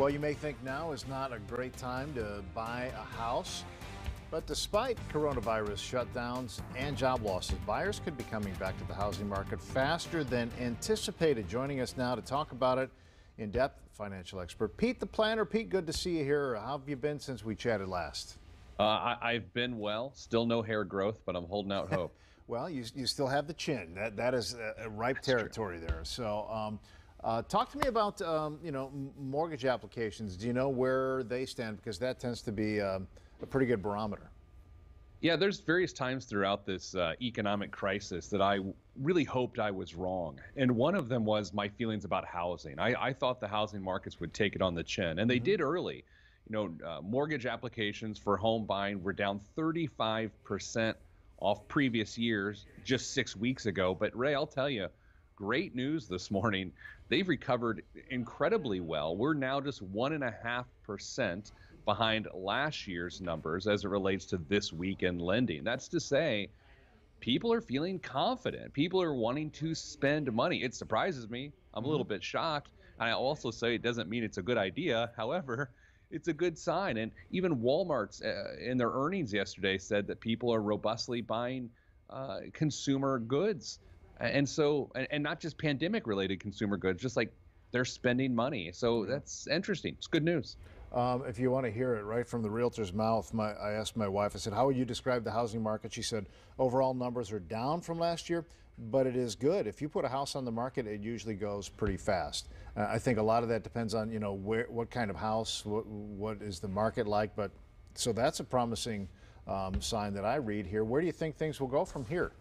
Well, you may think now is not a great time to buy a house, but despite coronavirus shutdowns and job losses, buyers could be coming back to the housing market faster than anticipated. Joining us now to talk about it in depth, financial expert Pete the Planner. Pete, good to see you here. How have you been since we chatted last? Uh, I, I've been well, still no hair growth, but I'm holding out hope. well, you, you still have the chin. That that is a, ripe That's territory true. there. So. Um, uh, talk to me about um, you know mortgage applications. Do you know where they stand? Because that tends to be um, a pretty good barometer. Yeah, there's various times throughout this uh, economic crisis that I really hoped I was wrong, and one of them was my feelings about housing. I, I thought the housing markets would take it on the chin, and they mm-hmm. did early. You know, uh, mortgage applications for home buying were down 35 percent off previous years just six weeks ago. But Ray, I'll tell you great news this morning. They've recovered incredibly well. We're now just one and a half percent behind last year's numbers as it relates to this weekend lending. That's to say, people are feeling confident. People are wanting to spend money. It surprises me. I'm a little mm-hmm. bit shocked. And I also say it doesn't mean it's a good idea. However, it's a good sign. And even Walmart's uh, in their earnings yesterday said that people are robustly buying uh, consumer goods and so and, and not just pandemic related consumer goods just like they're spending money so that's interesting it's good news um, if you want to hear it right from the realtor's mouth, my, I asked my wife, I said, How would you describe the housing market? She said, Overall numbers are down from last year, but it is good. If you put a house on the market, it usually goes pretty fast. Uh, I think a lot of that depends on, you know, where, what kind of house, what, what is the market like. But so that's a promising um, sign that I read here. Where do you think things will go from here?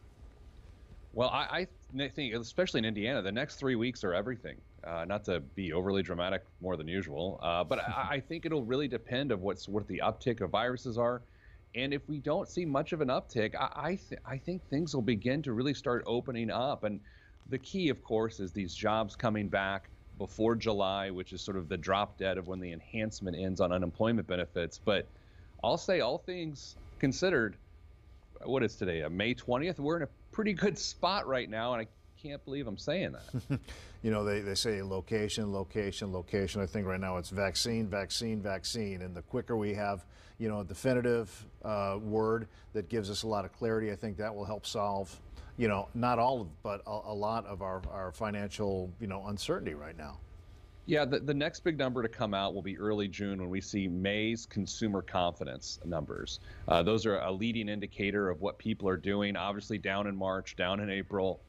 Well, I, I, think, especially in Indiana, the next three weeks are everything. Uh, not to be overly dramatic more than usual, uh, but I, I, think it'll really depend of what's what the uptick of viruses are, and if we don't see much of an uptick, I I, th- I think things will begin to really start opening up. And the key, of course, is these jobs coming back before July, which is sort of the drop dead of when the enhancement ends on unemployment benefits. But I'll say, all things considered, what is today? Uh, May 20th. We're in a pretty good spot right now, and I can't believe I'm saying that. you know, they, they say location, location, location. I think right now it's vaccine, vaccine, vaccine. And the quicker we have, you know, a definitive uh, word that gives us a lot of clarity, I think that will help solve, you know, not all of, but a, a lot of our, our financial, you know, uncertainty right now. Yeah, the, the next big number to come out will be early June when we see May's consumer confidence numbers. Uh, those are a leading indicator of what people are doing. Obviously, down in March, down in April.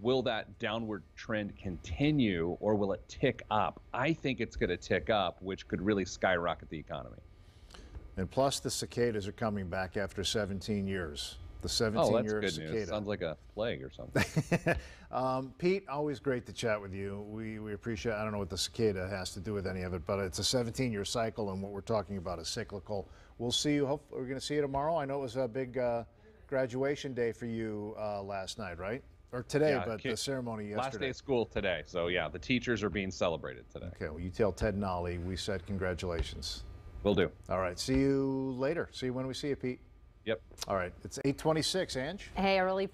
Will that downward trend continue or will it tick up? I think it's going to tick up, which could really skyrocket the economy. And plus, the cicadas are coming back after 17 years the 17 oh, year cicada. News. Sounds like a plague or something. um, Pete, always great to chat with you. We, we appreciate, I don't know what the cicada has to do with any of it, but it's a 17 year cycle, and what we're talking about is cyclical. We'll see you, hope, we're going to see you tomorrow. I know it was a big uh, graduation day for you uh, last night, right? Or today, yeah, but kid, the ceremony yesterday. Last day of school today. So, yeah, the teachers are being celebrated today. Okay, well, you tell Ted and Ollie we said congratulations. Will do. All right, see you later. See you when we see you, Pete. Yep. All right. It's 826, Ange. Hey, a really